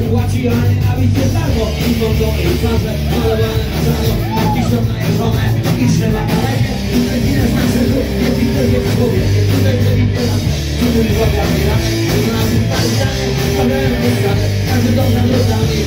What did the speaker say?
się płaci, a nienawiść jest darmo I po to i twarze malowane na czarno Napiszą na jeżone i trzeba kalekę Tutaj nie zna krzyżu, nie widzę nie w głowie Tutaj nie widzę nas, mój wroga wyrane Tu na tym paryżanie, stawiają wyskane Każdy dom za bluzami,